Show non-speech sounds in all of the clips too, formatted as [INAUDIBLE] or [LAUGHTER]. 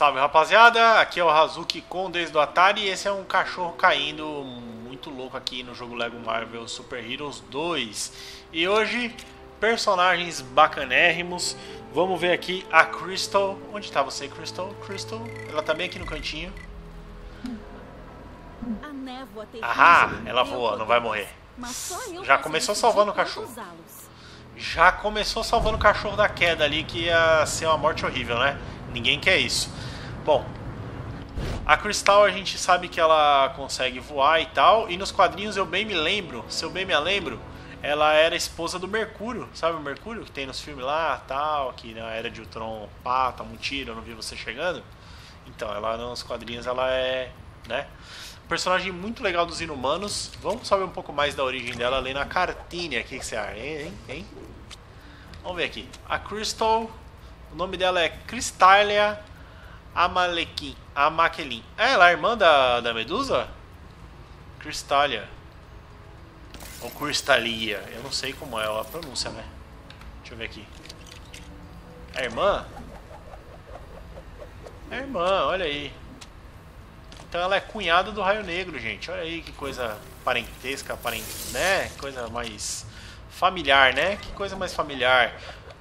Salve rapaziada, aqui é o Hazuki com desde o Atari. E esse é um cachorro caindo muito louco aqui no jogo Lego Marvel Super Heroes 2 E hoje, personagens bacanérrimos, vamos ver aqui a Crystal, onde está você Crystal? Crystal, ela tá bem aqui no cantinho. Ahá, ela voa, não vai morrer. Já começou salvando o cachorro. já começou salvando o cachorro da queda ali, que ia ser uma morte horrível, né? Ninguém quer isso. Bom, a Crystal a gente sabe que ela consegue voar e tal, e nos quadrinhos eu bem me lembro, se eu bem me lembro, ela era esposa do Mercúrio, sabe o Mercúrio que tem nos filmes lá, tal, que na era de Ultron, pá, tá um tiro, eu não vi você chegando. Então, ela nos quadrinhos ela é, né? Personagem muito legal dos Inumanos. Vamos saber um pouco mais da origem dela além na cartinha. O que, você acha, hein? hein? Vamos ver aqui. A Crystal, o nome dela é Crystalia Amalequim, Amaquelin. É, ela é irmã da, da Medusa? Crystalia. Ou Crystalia. Eu não sei como é a pronúncia, né? Deixa eu ver aqui. É irmã? É irmã, olha aí. Então ela é cunhada do Raio Negro, gente. Olha aí que coisa parentesca, parent... né? Coisa mais familiar, né? Que coisa mais familiar.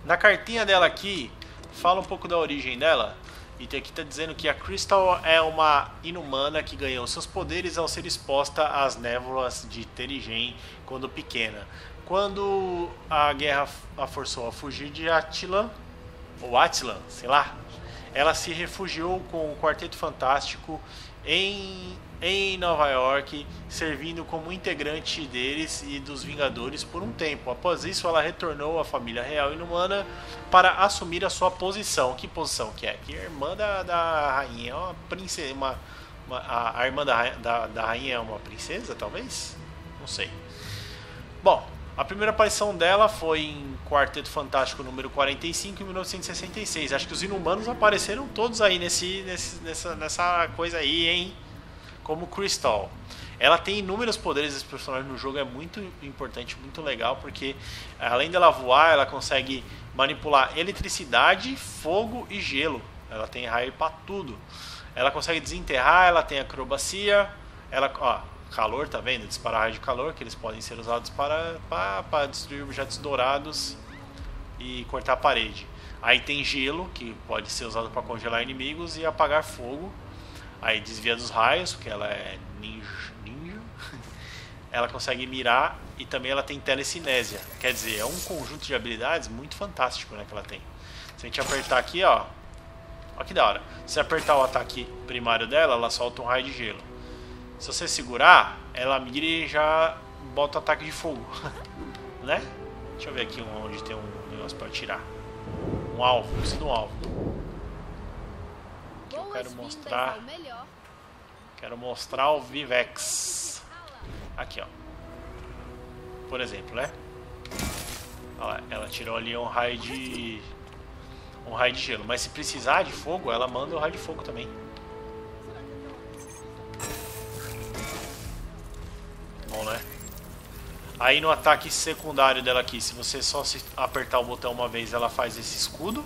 Na cartinha dela aqui, fala um pouco da origem dela. E aqui está dizendo que a Crystal é uma inumana que ganhou seus poderes ao ser exposta às névoas de Terigen quando pequena. Quando a guerra a forçou a fugir de Attilan, ou Attilan, sei lá, ela se refugiou com o Quarteto Fantástico em em Nova York, servindo como integrante deles e dos Vingadores por um tempo. Após isso, ela retornou à família real inumana para assumir a sua posição. Que posição que é? Que a irmã da, da rainha é uma princesa. Uma, uma, a, a, irmã da, da, da rainha é uma princesa, talvez? Não sei. Bom, a primeira aparição dela foi em Quarteto Fantástico número 45 em 1966. Acho que os inumanos apareceram todos aí nesse, nesse, nessa, nessa coisa aí, hein? Como Crystal. Ela tem inúmeros poderes esse personagem no jogo, é muito importante, muito legal, porque além dela voar, ela consegue manipular eletricidade, fogo e gelo. Ela tem raio para tudo. Ela consegue desenterrar, ela tem acrobacia, ela, ó, calor, tá vendo? Disparar raio de calor, que eles podem ser usados para, para, para destruir objetos dourados e cortar a parede. Aí tem gelo, que pode ser usado para congelar inimigos e apagar fogo. Aí desvia dos raios, porque ela é ninja. ninja. [LAUGHS] ela consegue mirar e também ela tem telecinésia. Quer dizer, é um conjunto de habilidades muito fantástico né, que ela tem. Se a gente apertar aqui, ó. Olha que da hora. Se apertar o ataque primário dela, ela solta um raio de gelo. Se você segurar, ela mira e já bota o ataque de fogo. [LAUGHS] né? Deixa eu ver aqui onde tem um negócio para tirar. Um alvo, preciso de um alvo quero mostrar. Quero mostrar o Vivex. Aqui, ó. Por exemplo, né? Olha, ela tirou ali um raio de um raio de gelo, mas se precisar de fogo, ela manda o raio de fogo também. Bom, né? Aí no ataque secundário dela aqui, se você só se apertar o botão uma vez, ela faz esse escudo?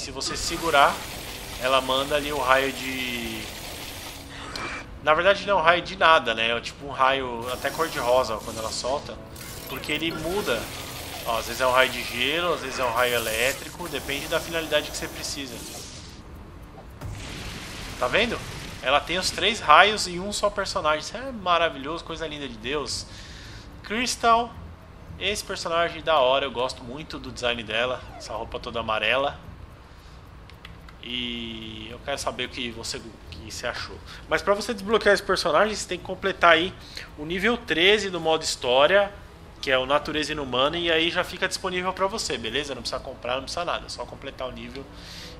Se você segurar, ela manda ali um raio de... Na verdade não é um raio de nada, né? É tipo um raio até cor de rosa quando ela solta. Porque ele muda. Ó, às vezes é um raio de gelo, às vezes é um raio elétrico. Depende da finalidade que você precisa. Tá vendo? Ela tem os três raios em um só personagem. Isso é maravilhoso, coisa linda de Deus. Crystal. Esse personagem da hora, eu gosto muito do design dela. Essa roupa toda amarela. E eu quero saber o que você, que você achou. Mas para você desbloquear esse personagem, você tem que completar aí o nível 13 do modo história, que é o Natureza Inumana, e aí já fica disponível para você, beleza? Não precisa comprar, não precisa nada, é só completar o nível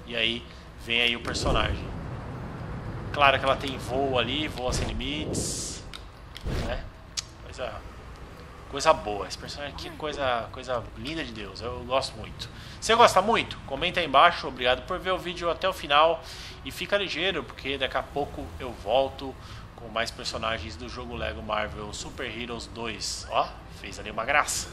e aí vem aí o personagem. Claro que ela tem voo ali, voa sem limites, né? Coisa Coisa boa. Esse personagem aqui é coisa, coisa linda de Deus. Eu gosto muito. Você gosta muito? Comenta aí embaixo. Obrigado por ver o vídeo até o final. E fica ligeiro, porque daqui a pouco eu volto com mais personagens do jogo Lego Marvel Super Heroes 2. Ó, fez ali uma graça.